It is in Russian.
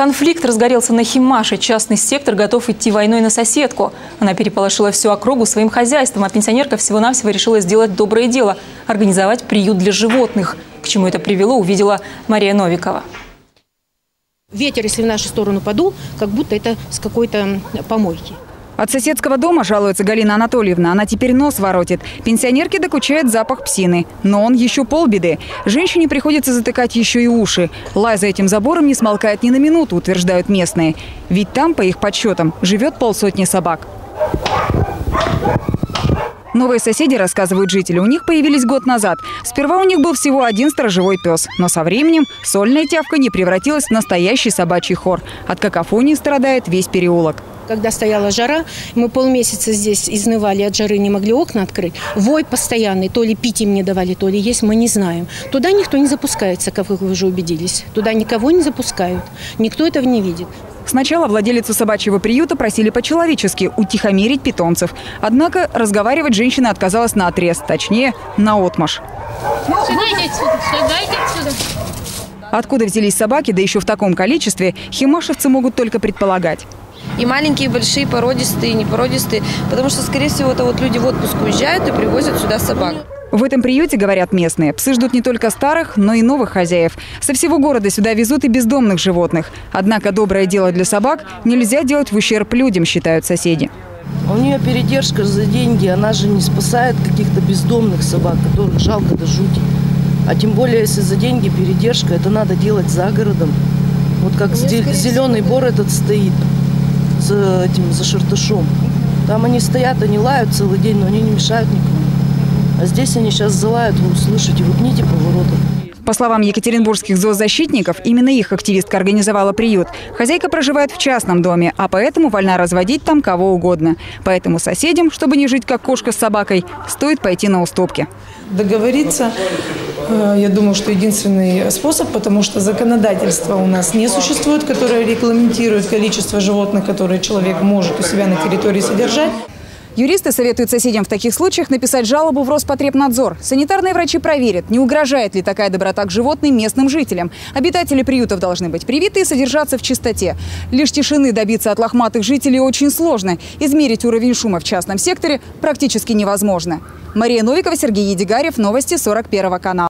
Конфликт разгорелся на Химаше. Частный сектор готов идти войной на соседку. Она переполошила всю округу своим хозяйством, а пенсионерка всего-навсего решила сделать доброе дело – организовать приют для животных. К чему это привело, увидела Мария Новикова. Ветер, если в нашу сторону подул, как будто это с какой-то помойки. От соседского дома жалуется Галина Анатольевна. Она теперь нос воротит. Пенсионерке докучает запах псины. Но он еще полбеды. Женщине приходится затыкать еще и уши. Лай за этим забором не смолкает ни на минуту, утверждают местные. Ведь там, по их подсчетам, живет полсотни собак. Новые соседи, рассказывают жители, у них появились год назад. Сперва у них был всего один сторожевой пес. Но со временем сольная тявка не превратилась в настоящий собачий хор. От какофонии страдает весь переулок когда стояла жара, мы полмесяца здесь изнывали от жары, не могли окна открыть. Вой постоянный, то ли пить им не давали, то ли есть, мы не знаем. Туда никто не запускается, как вы уже убедились. Туда никого не запускают. Никто этого не видит. Сначала владелицу собачьего приюта просили по-человечески утихомирить питомцев. Однако разговаривать женщина отказалась на отрез, точнее, на отмаш. Сюда отсюда, сюда отсюда. Откуда взялись собаки, да еще в таком количестве, химашевцы могут только предполагать. И маленькие, и большие, породистые, и непородистые. Потому что, скорее всего, это вот люди в отпуск уезжают и привозят сюда собак. В этом приюте, говорят местные, псы ждут не только старых, но и новых хозяев. Со всего города сюда везут и бездомных животных. Однако доброе дело для собак нельзя делать в ущерб людям, считают соседи. У нее передержка за деньги, она же не спасает каких-то бездомных собак, которых жалко до жути. А тем более, если за деньги передержка, это надо делать за городом. Вот как зеленый бор этот стоит за этим, за шарташом. Там они стоят, они лают целый день, но они не мешают никому. А здесь они сейчас залают, вы услышите, вы пните поворотом. По словам екатеринбургских зоозащитников, именно их активистка организовала приют. Хозяйка проживает в частном доме, а поэтому вольна разводить там кого угодно. Поэтому соседям, чтобы не жить как кошка с собакой, стоит пойти на уступки. Договориться, я думаю, что единственный способ, потому что законодательство у нас не существует, которое регламентирует количество животных, которые человек может у себя на территории содержать. Юристы советуют соседям в таких случаях написать жалобу в Роспотребнадзор. Санитарные врачи проверят, не угрожает ли такая доброта к животным местным жителям. Обитатели приютов должны быть привиты и содержаться в чистоте. Лишь тишины добиться от лохматых жителей очень сложно. Измерить уровень шума в частном секторе практически невозможно. Мария Новикова, Сергей Едигарев. Новости 41 канала.